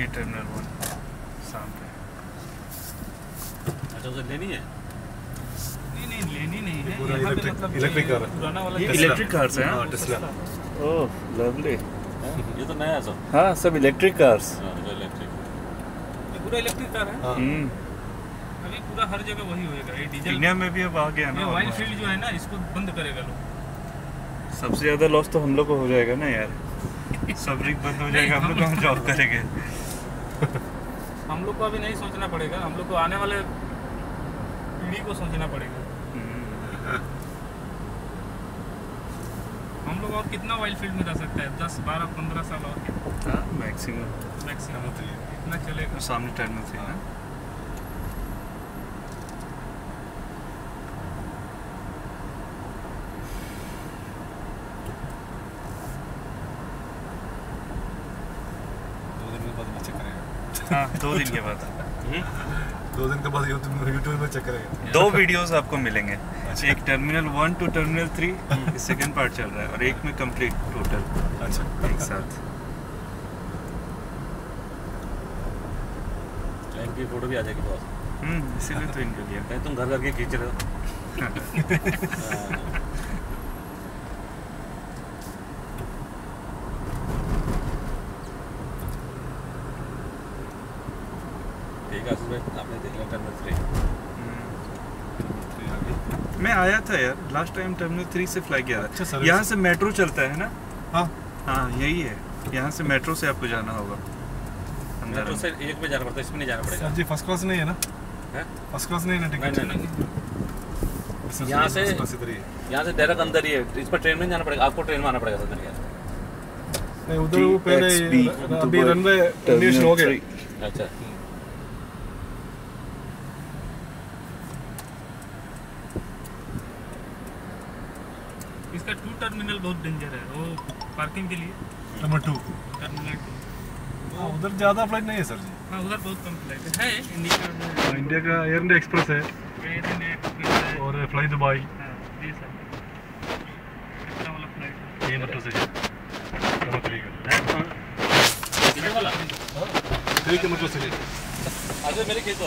ये terminal one सामने अच्छा उसे लेनी है? नहीं नहीं लेनी नहीं है। पूरा यहाँ पे इलेक्ट्रिक- मतलब इलेक्ट्रिक कार है। पुराना वाला ये इलेक्ट्रिक कार्स हैं। हाँ टेस्ला ओह लवली ये तो नया है सब। हाँ सब इलेक्ट्रिक कार्स हाँ, जो इलेक्ट्रिक ये पूरा इलेक्ट्रिक कार है। हाँ। अभी पूरा हर जगह वही होएगा ये डीजल इंडिया में भी अब आ गया ना ऑयल फ़ील्ड जो है ना इसको बंद करेगा लोग। सबसे ज़्यादा लॉस तो हम लोग को हो जाएगा ना यार। सब रिग बंद हो जाएगा हम लोग कहाँ जॉब करेंगे? हम लोग को अभी नहीं सोचना पड़ेगा हम लोग को आने वाले पीढ़ी को सोचना पड़ेगा। हम लोग और कितना वाइल्ड फ़ील्ड में रह सकते हैं? दस बारह पंद्रह साल और हाँ मैक्सिमम मैक्सिमम इतना चलेगा। सामने टर्मिनल थ्री ना दो दिन के बाद मैं चेक करेगा हाँ दो दिन के बाद। दो दिन के बाद यूट्यूब यूट्यूब में चेक करेगा। दो वीडियोस आपको मिलेंगे। एक terminal one two terminal three second part चल रहा है और एक में कंप्लीट टोटल अच्छा। एक साथ। इनकी फ़ोटो भी आ जाएगी बॉस हम्म इसीलिए तो इनको लिया कहीं तुम घर करके खींच रहे हो। हाँ। है आपने देख टर्मिनल थ्री मैं आया था यार लास्ट टाइम टर्मिनल थ्री से फ्लाई किया। अच्छा, था service- यहाँ से मेट्रो चलता है ना? हाँ। हाँ यही है। यहाँ से मेट्रो से आपको जाना होगा। मेट्रो से एक में जाना पड़ता है इसमें नहीं जाना पड़ेगा। सर जी फ़र्स्ट क्लास नहीं है ना? फ़र्स्ट क्लास नहीं है ना टिकट नहीं नहीं यहाँ से- यहाँ से डायरेक्ट अंदर ही है। इस पर ट्रेन में जाना पड़ेगा आपको ट्रेन में आना पड़ेगा सर नहीं उधर वो पहले अभी रनवे टर्मिनल हो। से। अच्छा। इसका टू टर्मिनल बहुत डेंजर है वो पार्किंग के लिए। नंबर टू टर्मिनल टू हाँ उधर ज़्यादा फ़्लाइट नहीं है सर जी। हाँ उधर बहुत कम फ़्लाइट है। इंडिया में इंडिया का एयर इंडिया एक्सप्रेस है। एयर इंडिया एक्सप्रेस है। और फ्लाई दुबई हाँ, ये है। ये मेट्रो से नंबर थ्री का वाला थ्री के मेट्रो से अच्छा मेरे खेत